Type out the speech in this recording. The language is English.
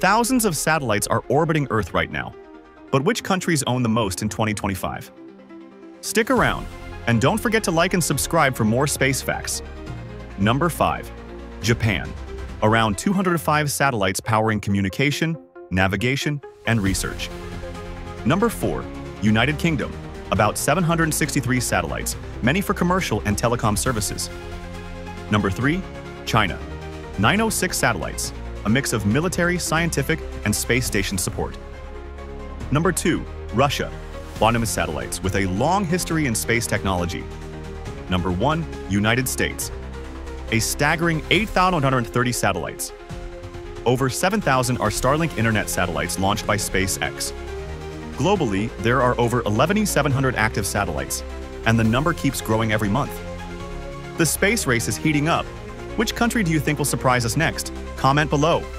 Thousands of satellites are orbiting Earth right now. But which countries own the most in 2025? Stick around, and don't forget to like and subscribe for more space facts. Number 5. Japan. Around 205 satellites powering communication, navigation, and research. Number 4. United Kingdom. About 763 satellites, many for commercial and telecom services. Number 3. China. 906 satellites, a mix of military, scientific, and space station support. Number 2. Russia. Autonomous satellites with a long history in space technology. Number 1. United States. A staggering 8,130 satellites. Over 7,000 are Starlink Internet satellites launched by SpaceX. Globally, there are over 11,700 active satellites, and the number keeps growing every month. The space race is heating up. Which country do you think will surprise us next? Comment below.